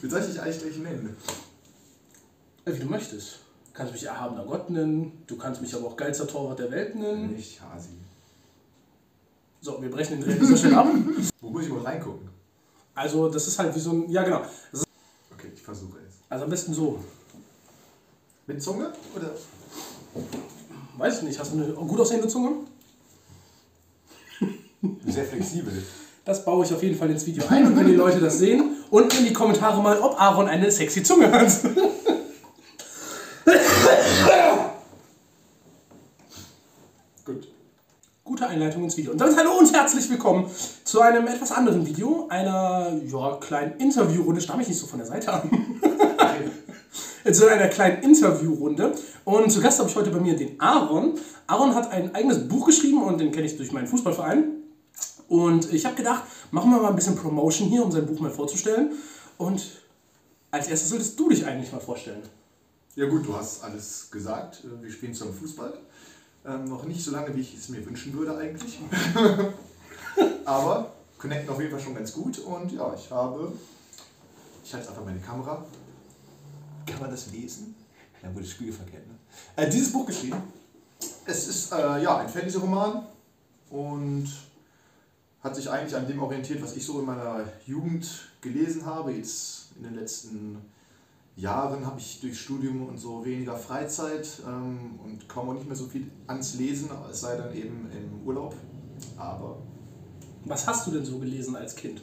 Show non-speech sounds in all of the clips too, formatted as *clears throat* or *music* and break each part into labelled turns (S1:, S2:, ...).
S1: Wie soll ich dich eigentlich gleich nennen?
S2: Äh, Wie du möchtest. Du kannst mich erhabener Gott nennen, du kannst mich aber auch geilster Torwart der Welt nennen.
S1: Nicht Hasi.
S2: So, wir brechen den Dreh dieser Stelle ab. *laughs*
S1: Wo muss ich wohl reingucken?
S2: Also, das ist halt wie so ein. Ja, genau.
S1: Okay, ich versuche es.
S2: also am besten so.
S1: Mit Zunge? Oder?
S2: Weiß ich nicht, hast du eine gut aussehende Zunge?
S1: Sehr flexibel.
S2: Das baue ich auf jeden Fall ins Video ein und wenn die Leute das sehen, unten in die Kommentare mal, ob Aaron eine sexy Zunge hat.
S1: Gut.
S2: Gute Einleitung ins Video. Und damit hallo und herzlich willkommen zu einem etwas anderen Video, einer ja, kleinen Interviewrunde. Stamm ich nicht so von der Seite an. *laughs* zu einer kleinen Interviewrunde. Und zu Gast habe ich heute bei mir den Aaron. Aaron hat ein eigenes Buch geschrieben und den kenne ich durch meinen Fußballverein. Und ich habe gedacht, machen wir mal ein bisschen Promotion hier, um sein Buch mal vorzustellen. Und als erstes solltest du dich eigentlich mal vorstellen.
S1: Ja gut, du hast alles gesagt. Äh, Wir spielen zusammen Fußball. Ähm, noch nicht so lange, wie ich es mir wünschen würde eigentlich. *laughs* Aber connecten auf jeden Fall schon ganz gut. Und ja, ich habe... Ich halte einfach meine Kamera. Kann man das lesen? Ja, wurde spiegelverkehrt, ne? Äh, dieses Buch geschrieben. Es ist äh, ja ein Fantasy-Roman und hat sich eigentlich an dem orientiert, was ich so in meiner Jugend gelesen habe. Jetzt in den letzten Jahren habe ich durch Studium und so weniger Freizeit ähm, und kaum auch nicht mehr so viel ans Lesen, es sei dann eben im Urlaub. Aber
S2: Was hast du denn so gelesen als Kind?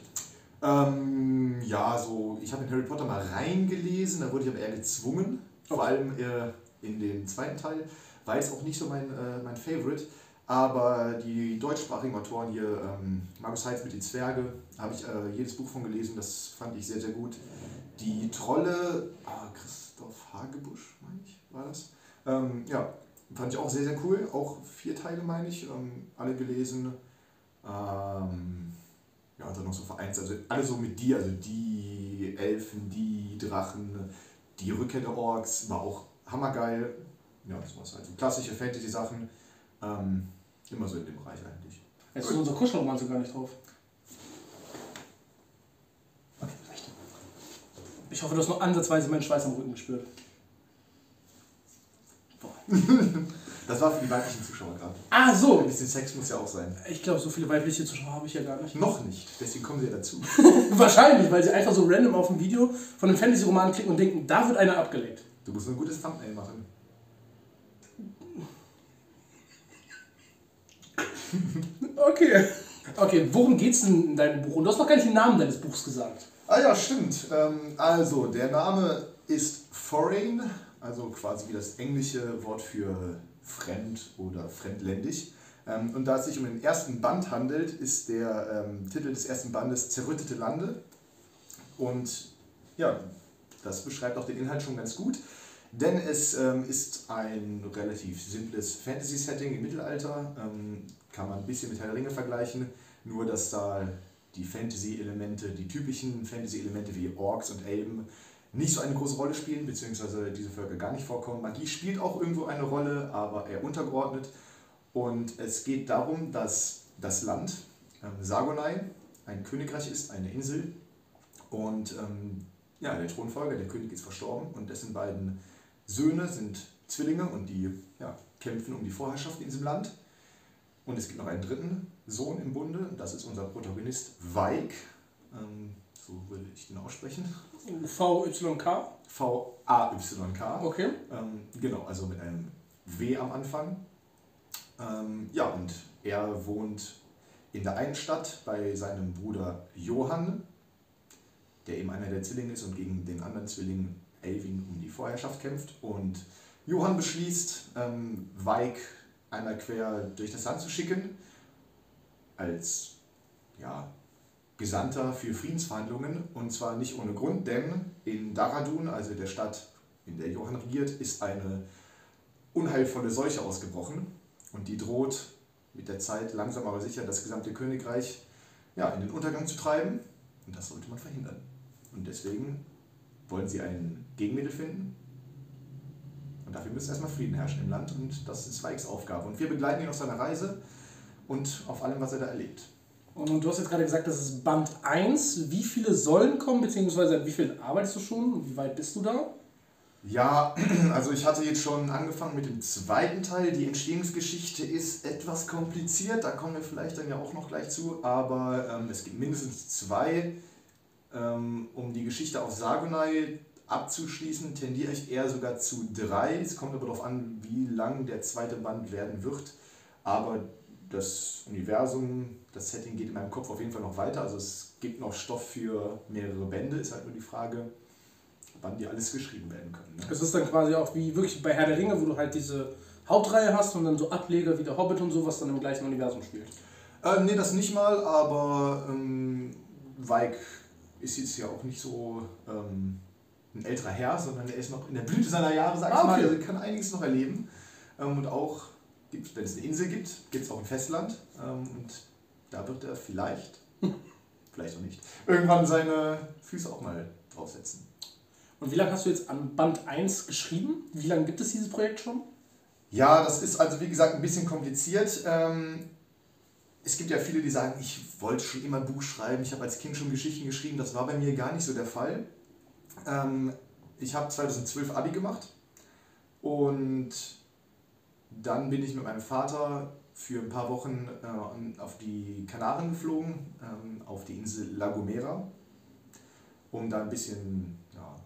S1: ähm, ja, so ich habe in Harry Potter mal reingelesen, da wurde ich aber eher gezwungen, vor allem äh, in den zweiten Teil, war jetzt auch nicht so mein, äh, mein Favorite. Aber die deutschsprachigen Autoren hier, ähm, Markus Heitz mit den Zwerge, habe ich äh, jedes Buch von gelesen, das fand ich sehr, sehr gut. Die Trolle, ah, Christoph Hagebusch, meine ich, war das. Ähm, ja, fand ich auch sehr, sehr cool. Auch vier Teile, meine ich, ähm, alle gelesen. Ähm, ja, und dann noch so vereins, also alle so mit die, also die Elfen, die Drachen, die Rückkehr der Orks, war auch hammergeil. Ja, das war's halt. So klassische Fantasy-Sachen. Ähm, immer so in dem Bereich eigentlich.
S2: Jetzt ist unser Kuschelroman gar nicht drauf. Okay, reicht. Ich hoffe, du hast nur ansatzweise meinen Schweiß am Rücken gespürt. Boah. *laughs*
S1: Das war für die weiblichen Zuschauer gerade.
S2: Ah, so.
S1: Ein bisschen Sex muss ja auch sein.
S2: Ich glaube, so viele weibliche Zuschauer habe ich ja gar nicht.
S1: Noch nicht, deswegen kommen sie ja dazu. *laughs*
S2: Wahrscheinlich, weil sie einfach so random auf ein Video von einem Fantasy-Roman klicken und denken, da wird einer abgelegt.
S1: Du musst nur ein gutes Thumbnail machen.
S2: Okay. Okay, worum geht's denn in deinem Buch? Und du hast noch gar nicht den Namen deines Buchs gesagt.
S1: Ah ja, stimmt. Ähm, also, der Name ist Foreign, also quasi wie das englische Wort für fremd oder fremdländisch. Ähm, und da es sich um den ersten Band handelt, ist der ähm, Titel des ersten Bandes Zerrüttete Lande. Und ja, das beschreibt auch den Inhalt schon ganz gut. Denn es ist ein relativ simples Fantasy-Setting im Mittelalter. Kann man ein bisschen mit Herr der Ringe vergleichen. Nur, dass da die Fantasy-Elemente, die typischen Fantasy-Elemente wie Orks und Elben nicht so eine große Rolle spielen, beziehungsweise diese Völker gar nicht vorkommen. Magie spielt auch irgendwo eine Rolle, aber eher untergeordnet. Und es geht darum, dass das Land ähm, Sargonai ein Königreich ist, eine Insel. Und ähm, ja, der Thronfolger, der König ist verstorben und dessen beiden Söhne sind Zwillinge und die ja, kämpfen um die Vorherrschaft in diesem Land. Und es gibt noch einen dritten Sohn im Bunde, das ist unser Protagonist Vaik. Ähm, so würde ich den aussprechen.
S2: VYK.
S1: V-A-Y-K.
S2: Okay.
S1: Ähm, genau, also mit einem W am Anfang. Ähm, ja, und er wohnt in der einen Stadt bei seinem Bruder Johann, der eben einer der Zwillinge ist und gegen den anderen Zwilling Elvin um die Vorherrschaft kämpft. Und Johann beschließt, ähm, Weig einmal quer durch das Land zu schicken, als ja, Gesandter für Friedensverhandlungen. Und zwar nicht ohne Grund, denn in Daradun, also der Stadt, in der Johann regiert, ist eine unheilvolle Seuche ausgebrochen. Und die droht mit der Zeit langsam aber sicher das gesamte Königreich ja, in den Untergang zu treiben. Und das sollte man verhindern. Und deswegen wollen sie ein Gegenmittel finden. Und dafür müsste erstmal Frieden herrschen im Land. Und das ist Weigs Aufgabe. Und wir begleiten ihn auf seiner Reise und auf allem, was er da erlebt.
S2: Und du hast jetzt gerade gesagt, das ist Band 1. Wie viele sollen kommen, beziehungsweise wie vielen arbeitest du schon? Wie weit bist du da?
S1: Ja, *clears throat* also ich hatte jetzt schon angefangen mit dem zweiten Teil. Die Entstehungsgeschichte ist etwas kompliziert, da kommen wir vielleicht dann ja auch noch gleich zu, aber ähm, es gibt mindestens zwei. Ähm, um die Geschichte auf Sagunai abzuschließen, tendiere ich eher sogar zu drei. Es kommt aber darauf an, wie lang der zweite Band werden wird. Aber das Universum, das Setting geht in meinem Kopf auf jeden Fall noch weiter. Also es gibt noch Stoff für mehrere Bände, ist halt nur die Frage, wann die alles geschrieben werden können. Ne?
S2: Es ist dann quasi auch wie wirklich bei Herr der Ringe, wo du halt diese Hauptreihe hast und dann so Ableger wie der Hobbit und so, was dann im gleichen Universum spielt.
S1: Äh, nee, das nicht mal, aber ähm, Weig ist jetzt ja auch nicht so ähm, ein älterer Herr, sondern er ist noch in der Blüte seiner Jahre, sag ich ah, okay. mal. Also kann einiges noch erleben. Ähm, und auch, wenn es eine Insel gibt, gibt es auch ein Festland. Ähm, und da wird er vielleicht, *laughs* vielleicht auch nicht, irgendwann seine Füße auch mal draufsetzen.
S2: Und wie lange hast du jetzt an Band 1 geschrieben? Wie lange gibt es dieses Projekt schon?
S1: Ja, das ist also wie gesagt ein bisschen kompliziert. Ähm, es gibt ja viele, die sagen, ich wollte schon immer ein Buch schreiben, ich habe als Kind schon Geschichten geschrieben. Das war bei mir gar nicht so der Fall. Ähm, ich habe 2012 Abi gemacht und dann bin ich mit meinem Vater für ein paar Wochen äh, auf die Kanaren geflogen, ähm, auf die Insel La Gomera, um da ein bisschen ja,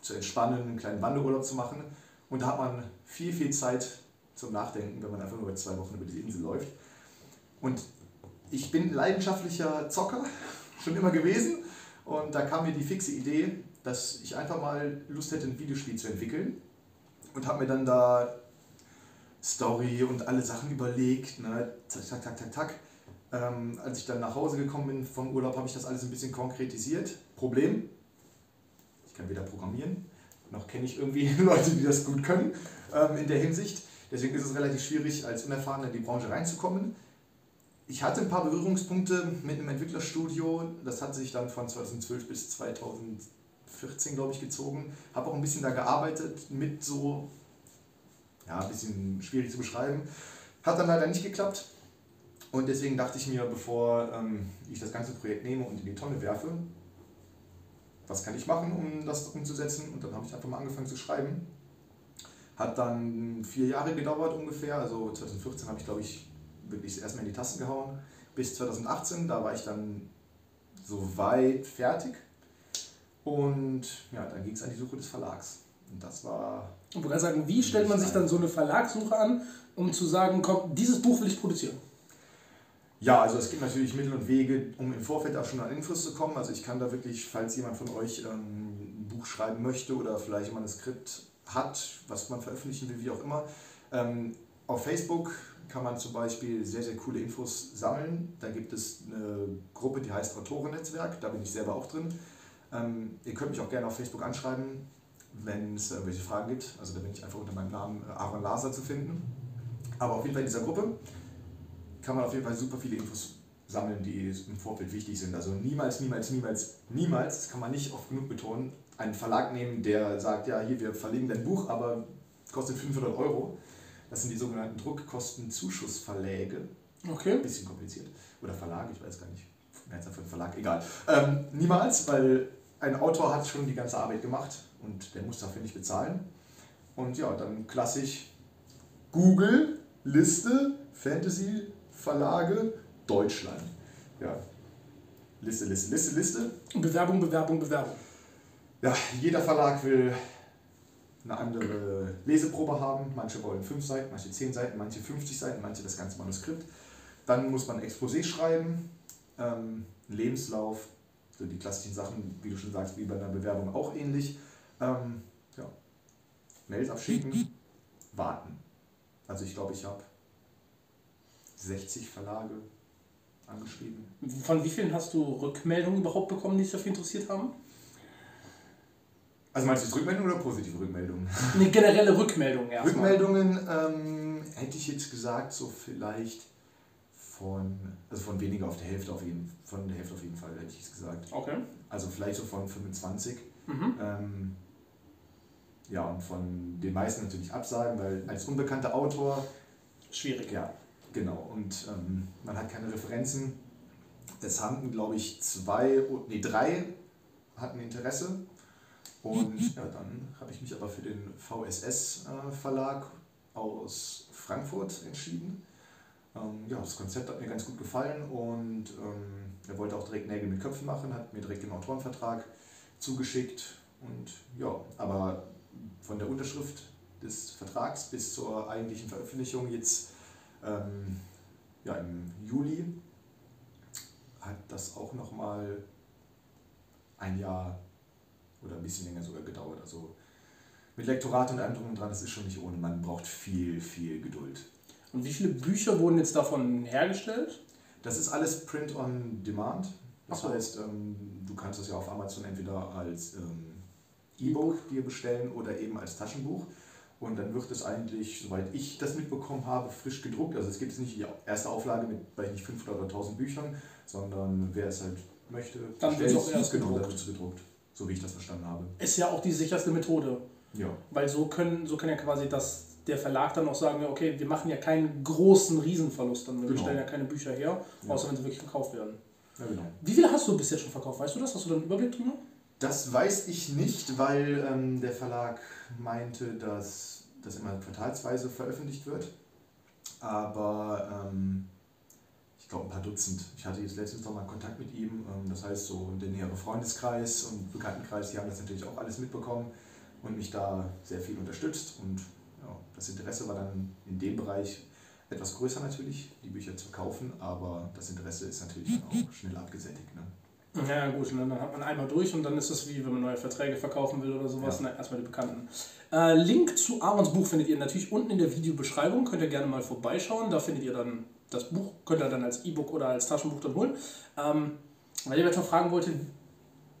S1: zu entspannen, einen kleinen Wanderurlaub zu machen. Und da hat man viel, viel Zeit zum Nachdenken, wenn man einfach nur zwei Wochen über diese Insel läuft. Und ich bin leidenschaftlicher Zocker, *laughs* schon immer gewesen. Und da kam mir die fixe Idee, dass ich einfach mal Lust hätte, ein Videospiel zu entwickeln. Und habe mir dann da Story und alle Sachen überlegt. Ne? Zack, zack, zack, zack, zack. Ähm, als ich dann nach Hause gekommen bin vom Urlaub, habe ich das alles ein bisschen konkretisiert. Problem, ich kann weder programmieren, noch kenne ich irgendwie *laughs* Leute, die das gut können ähm, in der Hinsicht. Deswegen ist es relativ schwierig, als Unerfahrener in die Branche reinzukommen. Ich hatte ein paar Berührungspunkte mit einem Entwicklerstudio. Das hat sich dann von 2012 bis 2014, glaube ich, gezogen. Habe auch ein bisschen da gearbeitet mit so, ja, ein bisschen schwierig zu beschreiben. Hat dann leider nicht geklappt. Und deswegen dachte ich mir, bevor ähm, ich das ganze Projekt nehme und in die Tonne werfe, was kann ich machen, um das umzusetzen? Und dann habe ich einfach mal angefangen zu schreiben. Hat dann vier Jahre gedauert ungefähr. Also 2014 habe ich, glaube ich, wirklich erstmal in die Tasten gehauen. Bis 2018, da war ich dann so weit fertig. Und ja, dann ging es an die Suche des Verlags. Und das war.
S2: Und du kannst sagen, wie stellt man sich dann so eine Verlagssuche an, um zu sagen, komm, dieses Buch will ich produzieren?
S1: Ja, also es gibt natürlich Mittel und Wege, um im Vorfeld auch schon an Infos zu kommen. Also ich kann da wirklich, falls jemand von euch ähm, ein Buch schreiben möchte oder vielleicht ein Manuskript hat, was man veröffentlichen will, wie auch immer, ähm, auf Facebook kann man zum Beispiel sehr, sehr coole Infos sammeln. Da gibt es eine Gruppe, die heißt Autorennetzwerk, da bin ich selber auch drin. Ähm, ihr könnt mich auch gerne auf Facebook anschreiben, wenn es irgendwelche Fragen gibt. Also da bin ich einfach unter meinem Namen äh, Aaron Laser zu finden. Aber auf jeden Fall in dieser Gruppe kann man auf jeden Fall super viele Infos sammeln, die im Vorfeld wichtig sind. Also niemals, niemals, niemals, niemals, das kann man nicht oft genug betonen, einen Verlag nehmen, der sagt, ja, hier, wir verlegen dein Buch, aber kostet 500 Euro. Das sind die sogenannten Druckkostenzuschussverläge.
S2: Okay.
S1: Bisschen kompliziert. Oder Verlag, ich weiß gar nicht. Mehrzahl einen Verlag, egal. Ähm, niemals, weil ein Autor hat schon die ganze Arbeit gemacht und der muss dafür nicht bezahlen. Und ja, dann klassisch Google, Liste, Fantasy, Verlage Deutschland. Ja. Liste, Liste, Liste, Liste.
S2: Bewerbung, Bewerbung, Bewerbung.
S1: Ja, jeder Verlag will eine andere Leseprobe haben. Manche wollen 5 Seiten, manche 10 Seiten, manche 50 Seiten, manche das ganze Manuskript. Dann muss man ein Exposé schreiben, ähm, Lebenslauf, so die klassischen Sachen, wie du schon sagst, wie bei einer Bewerbung auch ähnlich. Ähm, ja. Mails abschicken, warten. Also ich glaube, ich habe 60 Verlage angeschrieben.
S2: Von wie vielen hast du Rückmeldungen überhaupt bekommen, die sich dafür interessiert haben?
S1: Also meinst du Rückmeldungen oder positive Rückmeldungen?
S2: Eine *laughs* generelle Rückmeldung, ja.
S1: Rückmeldungen ähm, hätte ich jetzt gesagt, so vielleicht von, also von weniger auf der Hälfte auf jeden von der Hälfte auf jeden Fall, hätte ich es gesagt.
S2: Okay.
S1: Also vielleicht so von 25. Mhm. Ähm, ja, und von den meisten natürlich Absagen, weil als unbekannter Autor.
S2: Schwierig.
S1: Ja, Genau, und ähm, man hat keine Referenzen. es haben, glaube ich, zwei, nee, drei hatten Interesse. Und ja, dann habe ich mich aber für den VSS-Verlag äh, aus Frankfurt entschieden. Ähm, ja, das Konzept hat mir ganz gut gefallen und ähm, er wollte auch direkt Nägel mit Köpfen machen, hat mir direkt den Autorenvertrag zugeschickt. Und ja, aber von der Unterschrift des Vertrags bis zur eigentlichen Veröffentlichung jetzt ähm, ja, im Juli hat das auch nochmal ein Jahr oder ein bisschen länger sogar gedauert. Also mit Lektorat und allem drum und dran, das ist schon nicht ohne. Man braucht viel, viel Geduld.
S2: Und wie viele Bücher wurden jetzt davon hergestellt?
S1: Das ist alles Print on Demand. Das
S2: so.
S1: heißt, ähm, du kannst das ja auf Amazon entweder als ähm, E-Book dir bestellen oder eben als Taschenbuch. Und dann wird es eigentlich, soweit ich das mitbekommen habe, frisch gedruckt. Also es gibt jetzt nicht die erste Auflage mit, weiß nicht, 500 oder 1000 Büchern, sondern wer es halt möchte,
S2: Dann wird es auch erst
S1: genau,
S2: gedruckt.
S1: es gedruckt. So wie ich das verstanden habe.
S2: Ist ja auch die sicherste Methode.
S1: Ja.
S2: Weil so können, so kann ja quasi das, der Verlag dann auch sagen, ja, okay, wir machen ja keinen großen Riesenverlust, dann wir
S1: Genau.
S2: stellen ja keine Bücher her,
S1: Ja.
S2: außer wenn sie wirklich verkauft werden.
S1: ja, genau.
S2: Wie viele hast du bis jetzt schon verkauft? Weißt du das? Hast du da einen Überblick drüber?
S1: Das weiß ich nicht, weil ähm, der Verlag meinte, dass das immer quartalsweise veröffentlicht wird. Aber ähm, glaube ein paar Dutzend. Ich hatte jetzt letztens noch mal Kontakt mit ihm. Ähm, das heißt, so der nähere Freundeskreis und Bekanntenkreis, die haben das natürlich auch alles mitbekommen und mich da sehr viel unterstützt. Und ja, das Interesse war dann in dem Bereich etwas größer natürlich, die Bücher zu kaufen, aber das Interesse ist natürlich dann auch schnell abgesättigt. Ne?
S2: Ja, gut, und dann hat man einmal durch und dann ist es wie, wenn man neue Verträge verkaufen will oder sowas.
S1: Ja.
S2: Na, erstmal die Bekannten. Äh, Link zu Aarons Buch findet ihr natürlich unten in der Videobeschreibung. Könnt ihr gerne mal vorbeischauen. Da findet ihr dann das Buch. Könnt ihr dann als E-Book oder als Taschenbuch dann holen. Ähm, weil ich noch fragen wollte,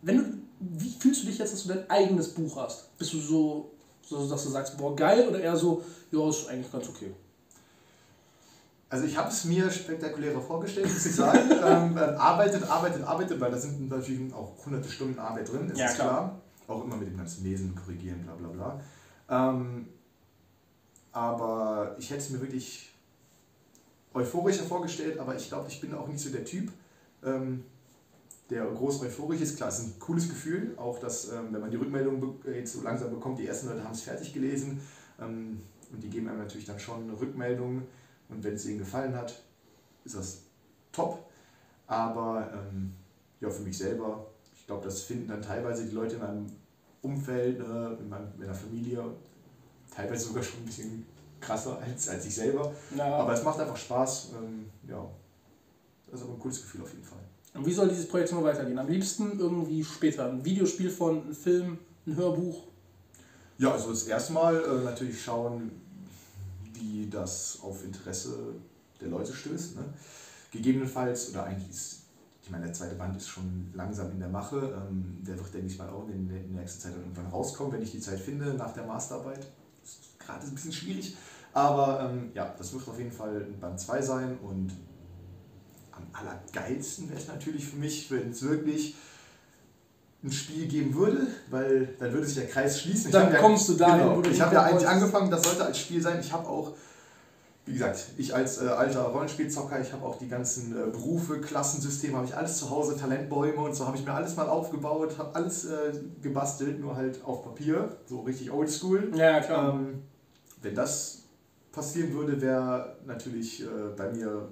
S2: wenn du, wie fühlst du dich jetzt, dass du dein eigenes Buch hast? Bist du so, so dass du sagst, boah, geil oder eher so, ja, ist eigentlich ganz okay?
S1: Also ich habe es mir spektakulärer vorgestellt, muss ich sagen. *laughs* ähm, ähm, arbeitet, arbeitet, arbeitet, weil da sind natürlich auch hunderte Stunden Arbeit drin, ist
S2: Ja, klar.
S1: klar. Auch immer mit dem ganzen Lesen, Korrigieren, bla bla bla. Ähm, aber ich hätte es mir wirklich euphorischer vorgestellt, aber ich glaube, ich bin auch nicht so der Typ, ähm, der groß euphorisch ist. Klar, es ist ein cooles Gefühl, auch dass, ähm, wenn man die Rückmeldung be- jetzt so langsam bekommt, die ersten Leute haben es fertig gelesen ähm, und die geben einem natürlich dann schon eine Rückmeldung und wenn es ihnen gefallen hat, ist das top. Aber ähm, ja, für mich selber, ich glaube, das finden dann teilweise die Leute in meinem Umfeld, meinem- in meiner Familie, teilweise sogar schon ein bisschen krasser als, als ich selber.
S2: Ja,
S1: Aber es macht einfach Spaß. Ähm, ja, das ist aber ein cooles Gefühl auf jeden Fall.
S2: und wie soll dieses Projekt noch weitergehen? Am liebsten irgendwie später. Ein Videospiel von, ein Film, ein Hörbuch.
S1: Ja, also das erste Mal äh, natürlich schauen, wie das auf Interesse der Leute stößt. Ne? Gegebenenfalls, oder eigentlich ist, ich meine, der zweite Band ist schon langsam in der Mache. Ähm, der wird, denke ich mal, auch in der in der nächsten Zeit irgendwann rauskommen, wenn ich die Zeit finde nach der Masterarbeit. Das ist gerade ein bisschen schwierig. Aber ähm, ja, das wird auf jeden Fall ein Band 2 sein und am allergeilsten wäre es natürlich für mich, wenn es wirklich ein Spiel geben würde, weil dann würde sich der Kreis schließen. Ich
S2: Dann
S1: ja,
S2: kommst du dahin,
S1: genau,
S2: du
S1: Ich habe ja eigentlich angefangen, das sollte als Spiel sein. Ich habe auch, wie gesagt, ich als äh, alter Rollenspielzocker, ich habe auch die ganzen äh, Berufe, Klassensysteme, habe ich alles zu Hause, Talentbäume und so habe ich mir alles mal aufgebaut, habe alles äh, gebastelt, nur halt auf Papier, so richtig oldschool.
S2: Ja, klar.
S1: Ähm, wenn das passieren würde, wäre natürlich äh, bei mir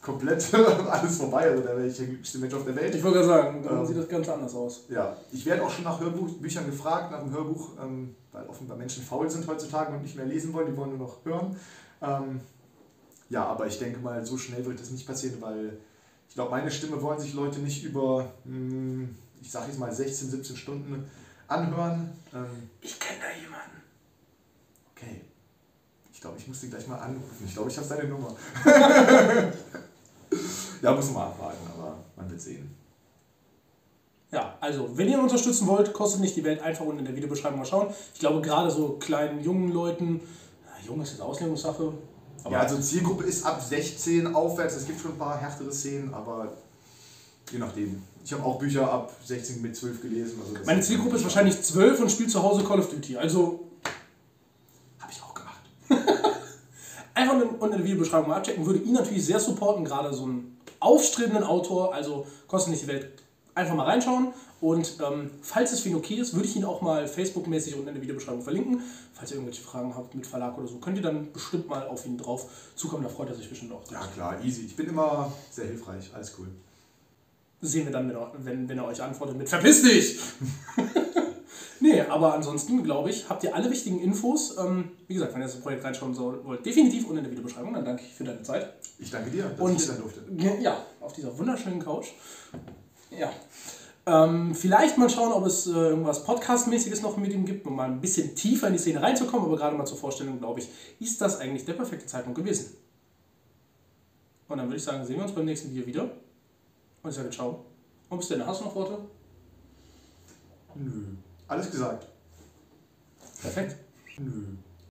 S1: komplett *laughs* alles vorbei. Also da wäre ich der glücklichste Mensch auf der Welt.
S2: ich wollte gerade sagen, dann
S1: ähm,
S2: sieht das Ganze anders aus.
S1: Ja, ich werde auch schon nach Hörbüchern gefragt, nach einem Hörbuch, ähm, weil offenbar Menschen faul sind heutzutage und nicht mehr lesen wollen, die wollen nur noch hören. Ähm, ja, aber ich denke mal, so schnell wird das nicht passieren, weil ich glaube, meine Stimme wollen sich Leute nicht über, mh, ich sage jetzt mal 16, 17 Stunden anhören. Ähm,
S2: Ich kenne da jemanden.
S1: Glaube, ich muss die gleich mal anrufen. Ich glaube, ich habe seine Nummer. *laughs* ja, muss man mal abwarten, aber man wird sehen.
S2: Ja, also, wenn ihr ihn unterstützen wollt, kostet nicht die Welt, einfach unten in der Videobeschreibung mal schauen. Ich glaube, gerade so kleinen, jungen Leuten, na, jung ist jetzt Auslegungssache, aber
S1: ja, also Zielgruppe ist ab 16 aufwärts. Es gibt schon ein paar härtere Szenen, aber je nachdem. Ich habe auch Bücher ab 16 mit 12 gelesen. Also
S2: meine Zielgruppe ist wahrscheinlich 12 und spielt zu Hause Call of Duty. Also,
S1: Habe ich auch gemacht.
S2: Einfach unten in der Videobeschreibung mal abchecken, würde ihn natürlich sehr supporten, gerade so ein aufstrebenden Autor, also kostet nicht die Welt. Einfach mal reinschauen und ähm, falls es für ihn okay ist, würde ich ihn auch mal Facebook-mäßig unten in der Videobeschreibung verlinken. Falls ihr irgendwelche Fragen habt mit Verlag oder so, könnt ihr dann bestimmt mal auf ihn drauf zukommen. Da freut er sich bestimmt auch.
S1: Ja, klar, easy. Ich bin immer sehr hilfreich. Alles cool.
S2: sehen wir dann, wenn, wenn er euch antwortet mit Verpiss dich! *laughs* nee, aber ansonsten glaube ich, habt ihr alle wichtigen Infos. Ähm, wie gesagt, wenn ihr das Projekt reinschauen wollt, definitiv unten in der Videobeschreibung. Dann danke ich für deine Zeit.
S1: Ich danke dir, dass
S2: Und
S1: ich hier sein durfte.
S2: ja, auf dieser wunderschönen Couch. Ja. Ähm, vielleicht mal schauen, ob es äh, irgendwas Podcast-mäßiges noch mit ihm gibt, um mal ein bisschen tiefer in die Szene reinzukommen. Aber gerade mal zur Vorstellung, glaube ich, ist das eigentlich der perfekte Zeitpunkt gewesen. Und dann würde ich sagen, sehen wir uns beim nächsten Video wieder. Und ich sage ciao. Und bis dann, hast du noch Worte?
S1: Nö. Alles gesagt.
S2: Perfekt.
S1: Nö.